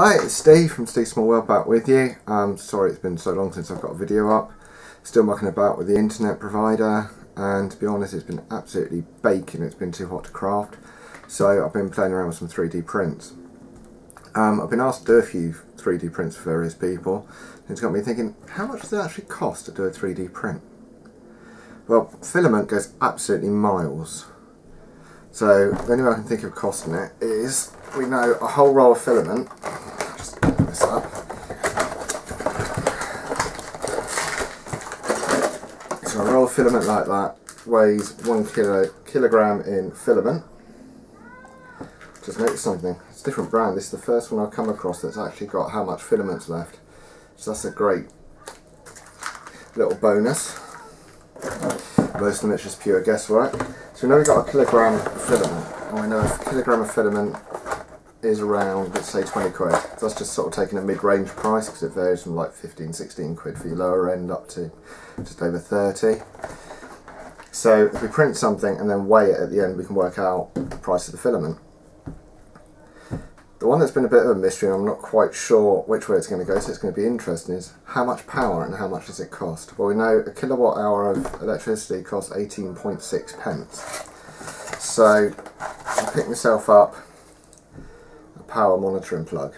Hi, it's Steve from Steve's Small World back with you. Um, sorry it's been so long since I've got a video up. Still mucking about with the internet provider and to be honest it's been absolutely baking, it's been too hot to craft. So I've been playing around with some 3D prints. Um, I've been asked to do a few 3D prints for various people it's got me thinking, how much does it actually cost to do a 3D print? Well, filament goes absolutely miles. So the only way I can think of costing it is we know a whole roll of filament. This up. So a roll of filament like that weighs one kilo kilogram in filament. Just notice something. It's a different brand. This is the first one I've come across that's actually got how much filament's left. So that's a great little bonus. Most of them it's just pure guesswork. So we we've got a kilogram of filament, and we know a kilogram of filament is around, let's say 20 quid. That's just sort of taking a mid-range price because it varies from like 15, 16 quid for your lower end up to just over 30. So if we print something and then weigh it at the end, we can work out the price of the filament. The one that's been a bit of a mystery and I'm not quite sure which way it's going to go, so it's going to be interesting, is how much power and how much does it cost? Well, we know a kilowatt hour of electricity costs 18.6 pence. So I picked myself up power monitoring plug.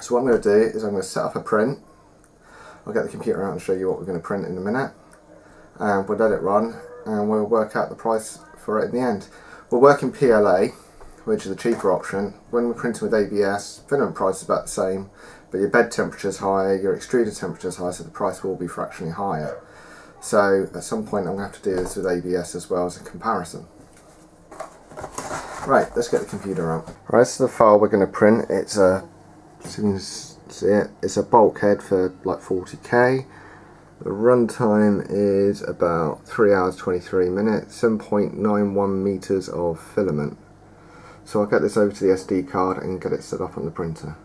So what I'm going to do is I'm going to set up a print. I'll get the computer out and show you what we're going to print in a minute. And we'll let it run and we'll work out the price for it in the end. We'll work in PLA which is a cheaper option. When we're printing with ABS, filament price is about the same, but your bed temperature is higher, your extruder temperature is higher, so the price will be fractionally higher. So at some point I'm going to have to do this with ABS as well as a comparison. Right, let's get the computer out. Right, so the file we're going to print, it's a, see it, it's a bulkhead for like 40k. The runtime is about 3 hours 23 minutes, 7.91 meters of filament. So I'll get this over to the SD card and get it set up on the printer.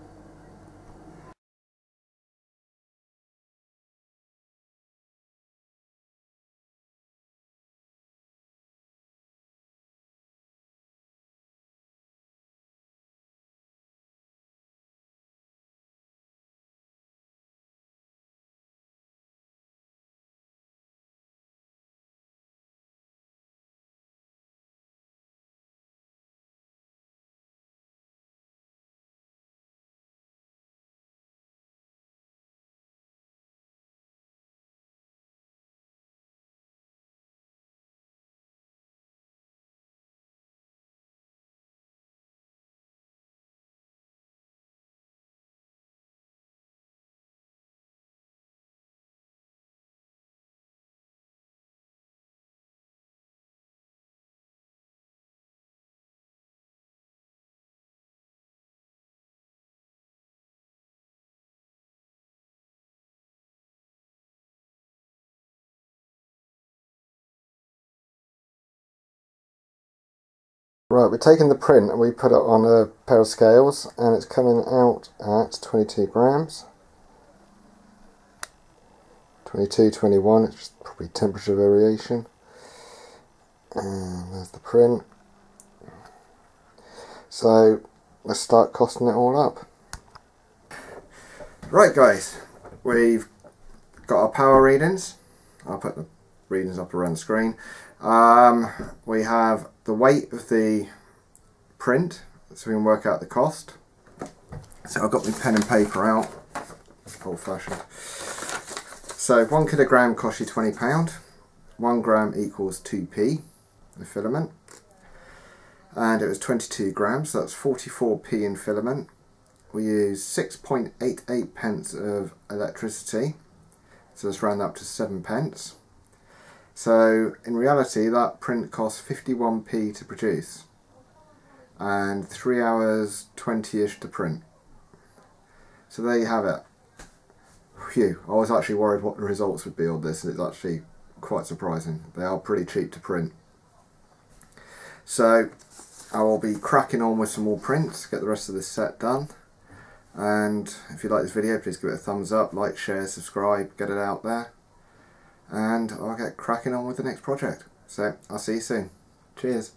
Right, we're taking the print and we put it on a pair of scales and it's coming out at 22 grams. 22, 21, it's probably temperature variation. And there's the print. So let's start costing it all up. Right guys, we've got our power readings. I'll put the readings up around the screen. Um, we have the weight of the print so we can work out the cost. So I've got my pen and paper out, old fashioned. So one kilogram costs you £20, one gram equals 2p, the filament. And it was 22 grams, so that's 44p in filament. We use 6.88 pence of electricity, so let's round up to 7 pence. So in reality that print costs 51p to produce and 3 hours 20ish to print. So there you have it. Phew, I was actually worried what the results would be on this and it's actually quite surprising. They are pretty cheap to print. So I will be cracking on with some more prints, get the rest of this set done. And if you like this video, please give it a thumbs up, like, share, subscribe, get it out there and I'll get cracking on with the next project. So I'll see you soon. Cheers.